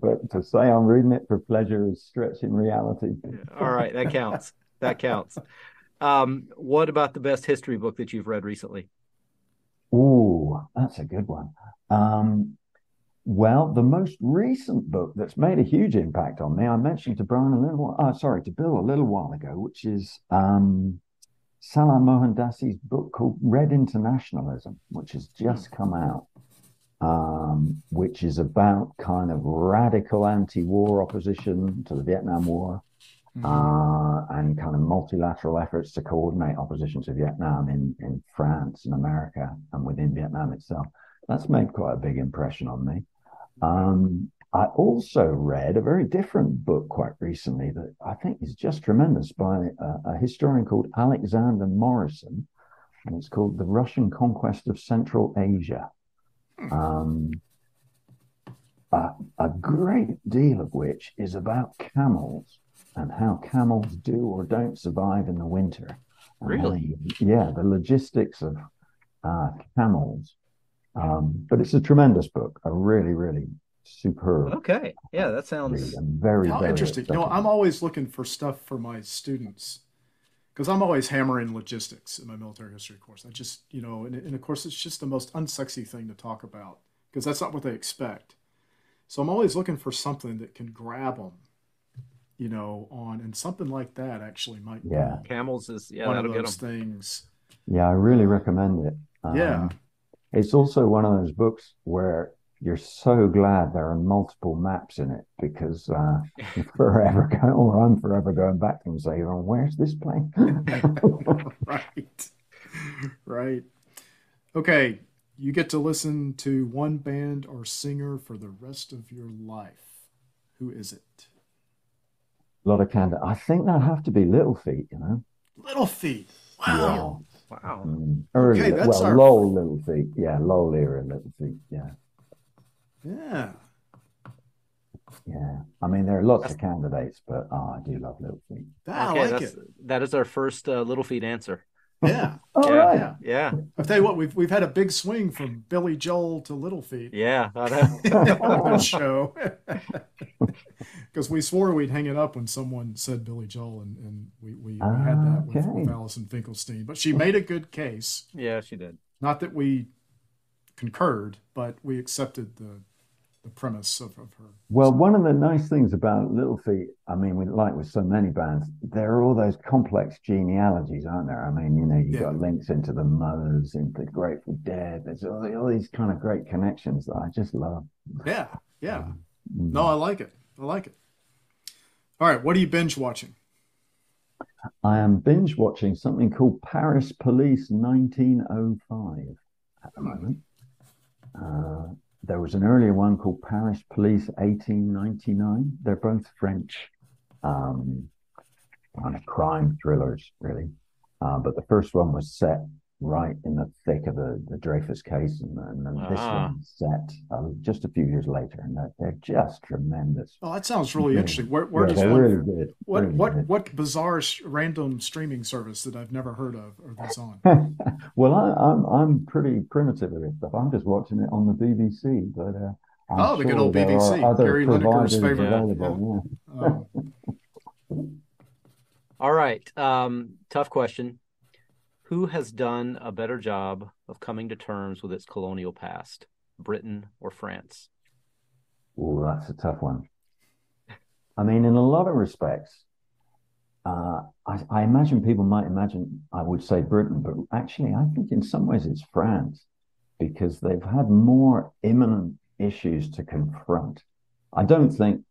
But to say I'm reading it for pleasure is stretching reality. All right, that counts. That counts. Um, what about the best history book that you've read recently? Oh, that's a good one. Um, well, the most recent book that's made a huge impact on me, I mentioned to Brian a little while, uh, sorry, to Bill a little while ago, which is um, Salar Mohandesi's book called Red Internationalism, which has just come out, um, which is about kind of radical anti-war opposition to the Vietnam War mm-hmm. uh, and kind of multilateral efforts to coordinate opposition to Vietnam in, in France and America and within Vietnam itself. That's made quite a big impression on me. Um, I also read a very different book quite recently that I think is just tremendous by a, a historian called Alexander Morrison, and it's called The Russian Conquest of Central Asia. Um, a, a, great deal of which is about camels and how camels do or don't survive in the winter. Really? yeah, the logistics of uh, camels. Um, but it's a tremendous book, a really, really superb. Okay, yeah, that sounds very, very interesting. You know, I'm always looking for stuff for my students because I'm always hammering logistics in my military history course. I just, you know, and, and of course, it's just the most unsexy thing to talk about because that's not what they expect. So I'm always looking for something that can grab them you know, on and something like that actually might yeah. Camels is yeah, one of those things. Yeah, I really recommend it. Um, yeah. It's also one of those books where you're so glad there are multiple maps in it because uh, forever going, or I'm forever going back and saying, oh, where's this plane? right. Right. Okay. You get to listen to one band or singer for the rest of your life. Who is it? A lot of candor. I think that have to be Little Feat, you know. Little Feat. Wow. Yeah. Wow. Mm. Early, okay, well, our... low Little Feat. Yeah, Lowell era Little Feat. Yeah. Yeah. Yeah. I mean, there are lots that's... of candidates, but oh, I do love Little Feat. Ah, okay, I like it. That is our first uh, Little Feat answer. Yeah. oh, yeah. Right. yeah. Yeah. I'll tell you what, we've we've had a big swing from Billy Joel to Little Feat. Yeah. on the show. Because we swore we'd hang it up when someone said Billy Joel, and, and we, we, we had that with, okay. with Allison Finkelstein. But she made a good case. Yeah, she did. Not that we concurred, but we accepted the the premise of, of her. Well, one of the nice things about Little Feat, I mean, we, like with so many bands, there are all those complex genealogies, aren't there? I mean, you know, you've yeah. got links into the Mothers, into Grateful Dead. There's all, all, these kind of great connections that I just love. Yeah, yeah. Mm. No, I like it. I like it. All right, what are you binge watching? I am binge watching something called Paris Police 1905 at the moment. Uh, there was an earlier one called Paris Police 1899. They're both French um, kind of crime thrillers, really. Uh, but the first one was set right in the thick of the, the Dreyfus case, and, and then this ah. one set uh, just a few years later, and they're, they're just tremendous. Oh, that sounds really yeah. interesting. Where, where yeah, does they're one, really good. What really what good. what bizarre random streaming service that I've never heard of are these on? well, I, am I'm, I'm pretty primitive with this stuff. I'm just watching it on the BBC, but. Uh, I'm oh, the good old BBC. Gary Lineker's favorite. Yeah. Yeah. Um, All right. Um, tough question who has done a better job of coming to terms with its colonial past, Britain or France? Oh, that's a tough one. I mean, in a lot of respects, uh, I, I, imagine people might imagine I would say Britain, but actually, I think in some ways it's France because they've had more imminent issues to confront. I don't think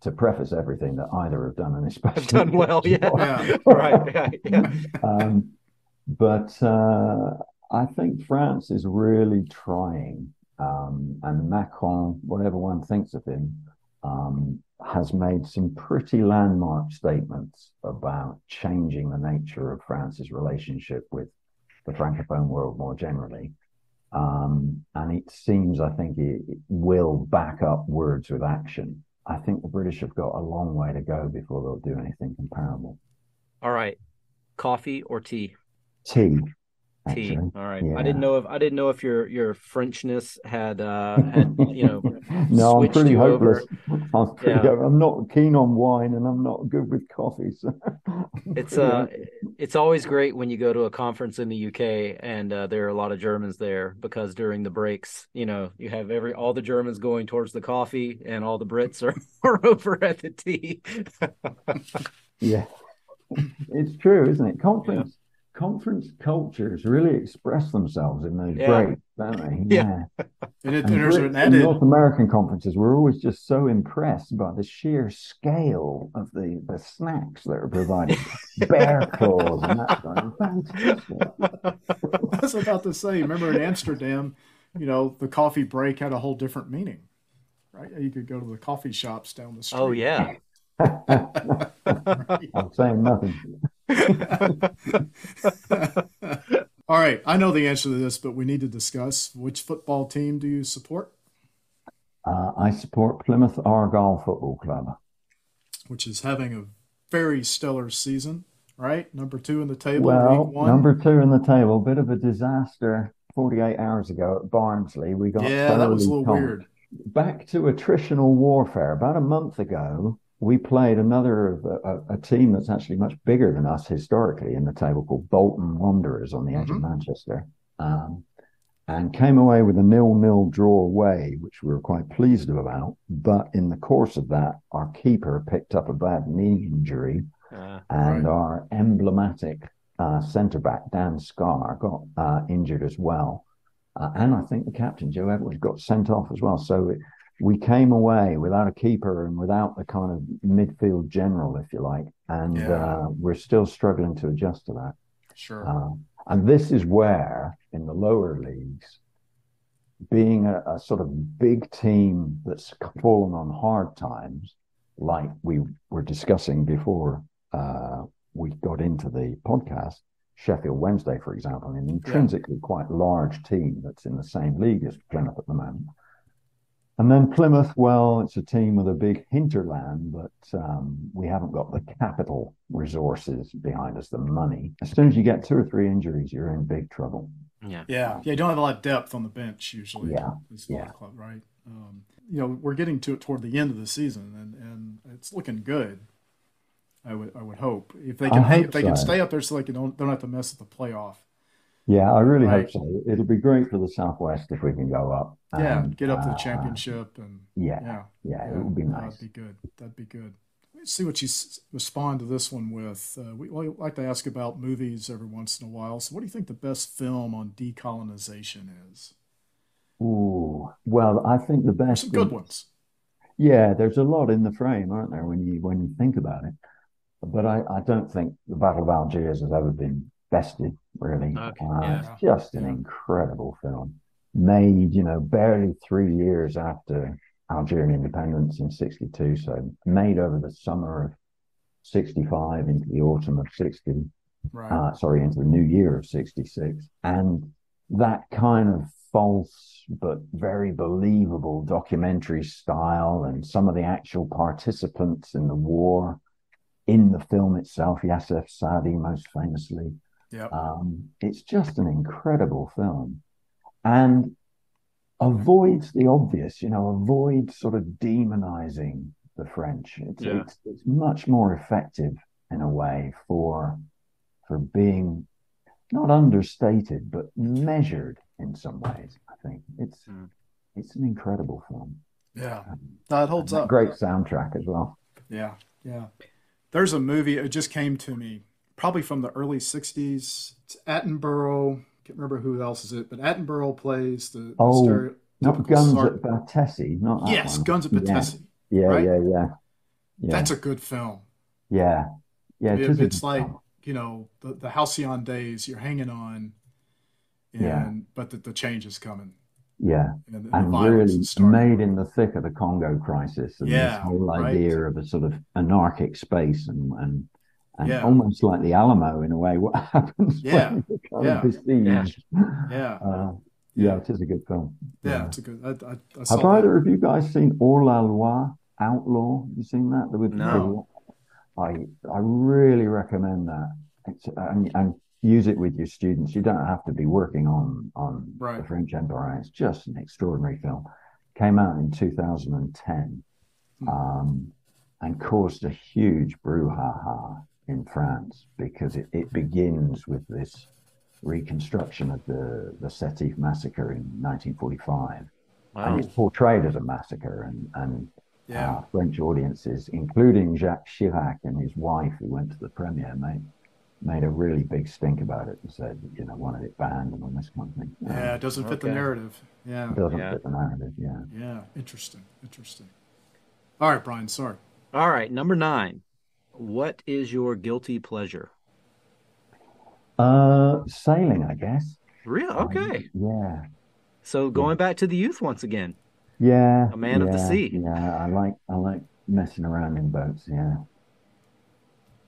to preface everything that either have done an especially I've done well, yeah. yeah. right, right, yeah. Um, but uh, I think France is really trying, um, and Macron, whatever one thinks of him, um, has made some pretty landmark statements about changing the nature of France's relationship with the Francophone world more generally. Um, and it seems, I think, it, it, will back up words with action. I think the British have got a long way to go before they'll do anything comparable. All right. Coffee or tea? Tea. Tea. All right. Yeah. I didn't know if I didn't know if your your Frenchness had uh had you know no, I'm pretty hopeless. I'm, pretty, yeah. I'm not keen on wine and I'm not good with coffee. So it's uh it's always great when you go to a conference in the UK and uh, there are a lot of Germans there because during the breaks, you know, you have every all the Germans going towards the coffee and all the Brits are, are over at the tea. yeah. It's true, isn't it? Conference conference cultures really express themselves in those yeah. breaks, don't they? Yeah. yeah. and, it, and there's an added... North American conferences, we're always just so impressed by the sheer scale of the, the snacks that are provided. Bear claws and that kind of fantastic. I was about to say, remember in Amsterdam, you know, the coffee break had a whole different meaning, right? You could go to the coffee shops down the oh, street. Oh, yeah. I'm saying nothing. All right, I know the answer to this, but we need to discuss which football team do you support? Uh, I support Plymouth Argyle Football Club, which is having a very stellar season. Right, number two in the table. Well, number two in the table. Bit of a disaster 48 hours ago at Barnsley. We got yeah, that was a little weird. Back to attritional warfare. About a month ago, we played another a, a, team that's actually much bigger than us historically in the table called Bolton Wanderers on the edge mm-hmm. of Manchester, um, and came away with a nil-nil draw away, which we were quite pleased about. But in the course of that, our keeper picked up a bad knee injury, uh, and right. our emblematic uh, centre back Dan Scarr got uh, injured as well. Uh, and I think the captain Joe Edwards got sent off as well. So it, we came away without a keeper and without the kind of midfield general, if you like, and yeah. uh, we're still struggling to adjust to that. Sure. Uh, and this is where, in the lower leagues, being a, a, sort of big team that's fallen on hard times, like we were discussing before uh, we got into the podcast, Sheffield Wednesday, for example, an intrinsically yeah. quite large team that's in the same league as Plymouth at the moment and then Plymouth, well, it's a team with a big hinterland, but um, we haven't got the capital resources behind us, the money. As soon as you get two or three injuries, you're in big trouble. Yeah, yeah, yeah. You don't have a lot of depth on the bench usually. Yeah, yeah. Club, right? Um, you know, we're getting to it toward the end of the season, and, and it's looking good. I would I would hope if they can if they so. can stay up there so they can don't, don't have to mess with the playoff. Yeah, I really right. hope so. It'll be great for the Southwest if we can go up. Yeah, and, get up to the uh, championship and yeah, yeah, yeah, it would be nice. That'd be good. That'd be good. Let's see what you s- respond to this one with. Uh, we, we, like to ask about movies every once in a while. So, what do you think the best film on decolonization is? Ooh, well, I think the best. Some good ones. Yeah, there's a lot in the frame, aren't there? When you when you think about it, but I, I don't think the Battle of Algiers has ever been bested, really. Okay, uh, yeah. It's just an incredible film. Made, you know, barely three years after Algerian independence in 62. So made over the summer of 65 into the autumn of 60. Right. Uh, sorry, into the new year of 66. And that kind of false but very believable documentary style and some of the actual participants in the war in the film itself, Yacef Saadi most famously, Yep. Um, it's just an incredible film and avoids the obvious, you know, avoids sort of demonizing the French. It's, yeah. it's, it's much more effective in a way for for being not understated but measured in some ways. I think it's mm. it's an incredible film. Yeah, um, that holds up. Great soundtrack as well. Yeah, yeah. There's a movie. It just came to me probably from the early 60s. It's Attenborough. Can't remember who else is it, but Attenborough plays the, oh, not Guns at Batasi, not yes, one. Guns at Batasi. Yeah, yeah, right? yeah, yeah. yeah. That's a good film. Yeah, yeah. It It- it's like film. you know the the halcyon days you're hanging on, and Yeah. but the, the change is coming. yeah, And, the, and really made in the thick of the Congo crisis, and this Yeah, whole right. idea of a sort of anarchic space, and and, and Yeah. almost like the Alamo in a way. What happens Yeah, when you kind yeah. of besieged? Yeah, Uh, yeah, it is a good film. yeah, it's a good. I, I, I Have that. either of you guys seen Hors la Loi, Outlaw? Have You seen that? With No. I I really recommend that. It's, and, and use it with your students. You don't have to be working on on Right. the French Empire. It's just an extraordinary film. Came out in 2010, Hmm. um, and caused a huge brouhaha in France because it, it begins with this reconstruction of the the Sétif massacre in 1945 Wow. and it's portrayed as a massacre and and Yeah, uh, French audiences, including Jacques Chirac and his wife, who went to the premiere, made made a really big stink about it and said, you know, wanted it banned and all this kind of thing. Uh, yeah, it doesn't fit the narrative. Yeah, it doesn't Yeah. fit the narrative. Yeah. yeah, interesting, interesting. All right, Brian. Sorry. All right, number nine. What is your guilty pleasure? Uh, sailing, I guess. Real Um, okay. yeah. So going back to the youth once again. Yeah. A man of the sea. Yeah. I like I like messing around in boats. Yeah.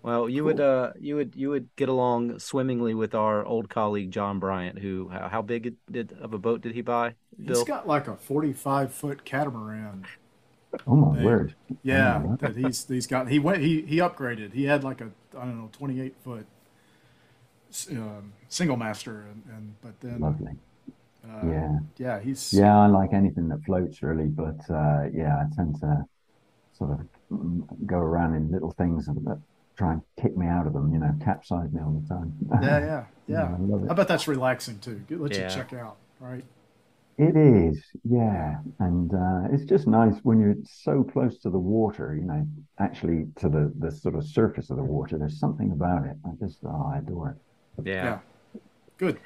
Well, you would uh you would you would get along swimmingly with our old colleague John Bryant, who how, how big did of a boat did he buy? He's got like a forty-five foot catamaran. Oh my Hey. word. Yeah, Oh, that he's he's got. He went. He he upgraded. He had like a I don't know twenty-eight foot um, single master, and, and but then Lovely. uh, Yeah. yeah, he's Yeah, I like anything that floats really, but uh, yeah, I tend to sort of go around in little things that that try and kick me out of them, you know, capsize me all the time. yeah, yeah, yeah. I love I bet that's relaxing too. Good, let Yeah. you check out, right? It is, yeah, and uh, it's just nice when you're so close to the water, you know, actually to the the sort of surface of the water. There's something about it. I just, oh, I adore it. Yeah. Yeah. Good.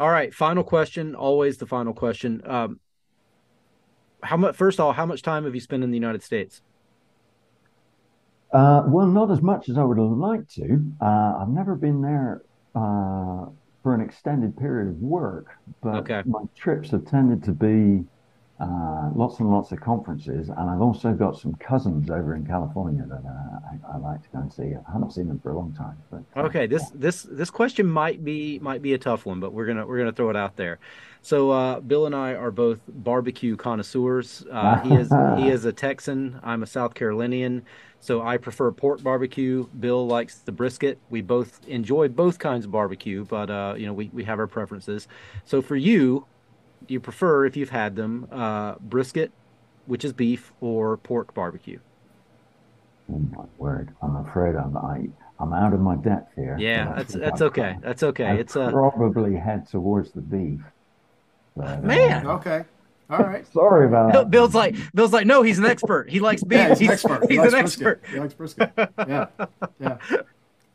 All right, final question, always the final question. Um how much first of all, how much time have you spent in the United States? Uh, well, not as much as I would have liked to. Uh, I've never been there uh, for an extended period of work, but Okay. my trips have tended to be uh, lots and lots of conferences, and I've also got some cousins over in California that uh, I, I like to go and see. I haven't seen them for a long time, but uh, Okay, this this this question might be might be a tough one, but we're gonna we're gonna throw it out there. So uh, Bill and I are both barbecue connoisseurs. Uh, he is he is a Texan. I'm a South Carolinian, so I prefer pork barbecue. Bill likes the brisket. We both enjoy both kinds of barbecue, but uh, you know we we have our preferences. So for you, you prefer if you've had them uh, brisket, which is beef, or pork barbecue? oh my word, I'm afraid I'm I, I'm out of my depth here. Yeah, but that's that's I'd okay. prob- That's okay. I'd It's uh, probably head towards the beef. But, uh, Man. Okay. All right. sorry about Bill, that. Bill's like Bill's like no, he's an expert. He likes beef. Yeah, he's an expert. He he's likes an brisket. expert. He likes brisket. Yeah. Yeah.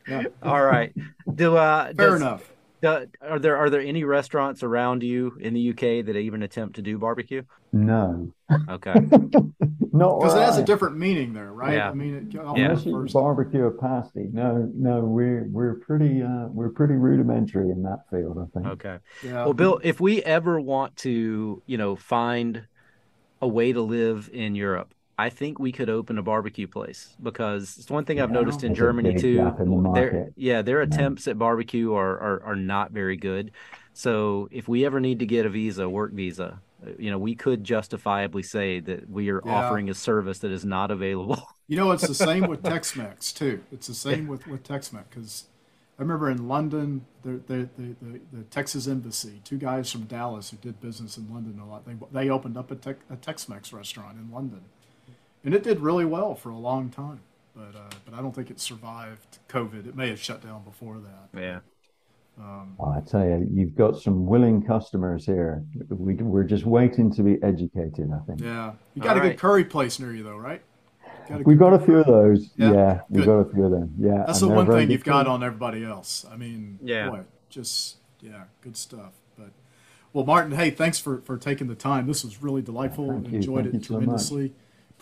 Yeah. All right. Do uh Fair does- enough. Do- are there are there any restaurants around you in the UK that even attempt to do barbecue? No, Okay. no, Because it has I a am. different meaning there, right? Yeah. I mean, it, Yeah. Unless you barbecue a pasty. No, no, we're we're pretty uh we're pretty rudimentary in that field, I think. Okay. yeah. Well, Bill, if we ever want to, you know, find a way to live in Europe, I think we could open a barbecue place because it's one thing I've Yeah, noticed in Germany too. in the Their, yeah, their Yeah. attempts at barbecue are, are are not very good. So if we ever need to get a visa, work visa, uh, you know, we could justifiably say that we are Yeah. offering a service that is not available. You know, it's the same with Tex-Mex too. It's the same with, with Tex-Mex because I remember in London, the, the, the, the, the Texas embassy, two guys from Dallas who did business in London a lot. They, they opened up a, Tex a Tex-Mex restaurant in London, and it did really well for a long time. But uh, but I don't think it survived COVID. It may have shut down before that. Yeah. Um, I tell you, you've got some willing customers here. We we're just waiting to be educated, I think. yeah, you got All a good right. curry place near you though, right? Got We've got a few of those. Yeah, Yeah, we've good. got a few of them. Yeah. That's and the one thing you've got on everybody else. I mean, Yeah. boy, just yeah, good stuff. But well, Martin, hey, thanks for for taking the time. This was really delightful. Thank you. Enjoyed Thank it you so much. tremendously.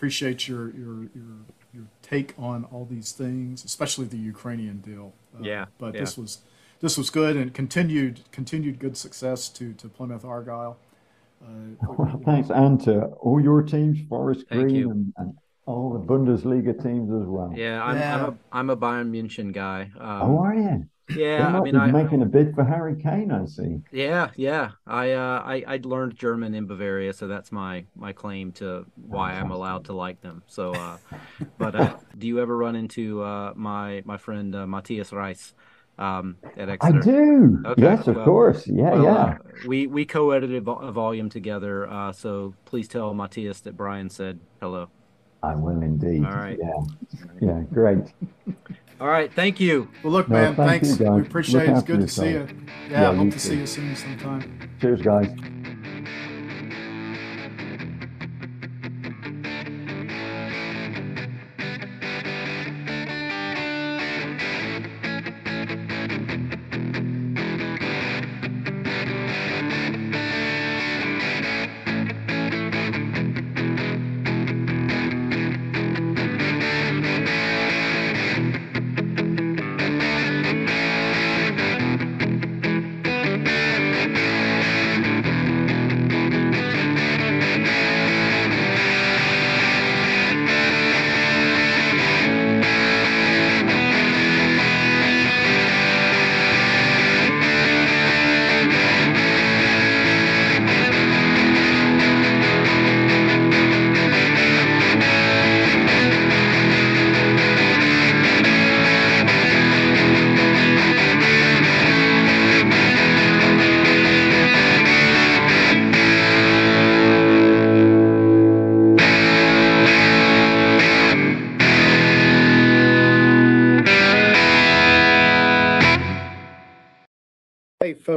Appreciate your your your your take on all these things, especially the Ukrainian deal. Uh, yeah. But yeah. this was this was good and continued continued good success to to Plymouth Argyle. Uh, well, thanks, and to all your teams, Forest Thank Green and, and, all the Bundesliga teams as well. Yeah, I'm, yeah. I'm, a, I'm a Bayern München guy. Um, oh, are you? Yeah, I mean, I making a bid for Harry Kane. I see. Yeah, yeah. I uh, I I learned German in Bavaria, so that's my my claim to why I'm allowed to like them. So, uh, but uh, do you ever run into uh, my my friend uh, Matthias Reiss? Um, at Exeter. I do. Okay. Yes, of well, course. Yeah, well, yeah. Uh, we we co-edited a volume together, uh, so please tell Matthias that Brian said hello. I will indeed. All right. Yeah. Yeah. Great. All right. Thank you. Well, look, no, man. Thank thanks. You, we appreciate look it. It's good to see you. Yeah. yeah hope to too. see you soon sometime. Cheers, guys.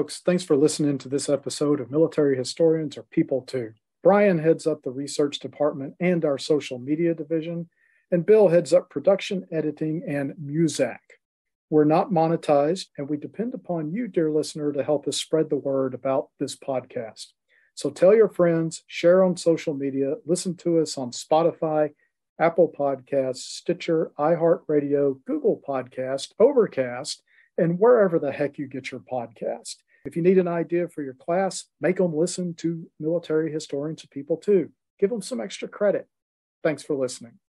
Folks. Thanks for listening to this episode of Military Historians Are People Too. Brian heads up the research department and our social media division, and Bill heads up production, editing, and Muzak. We're not monetized, and we depend upon you, dear listener, to help us spread the word about this podcast. So tell your friends, share on social media, listen to us on Spotify, Apple Podcasts, Stitcher, iHeartRadio, Google Podcast, Overcast, and wherever the heck you get your podcast. If you need an idea for your class, make them listen to military historians and people too. Give them some extra credit. Thanks for listening.